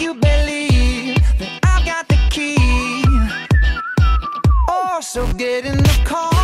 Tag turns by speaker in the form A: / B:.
A: you believe that I've got the key. Oh, so get in the car.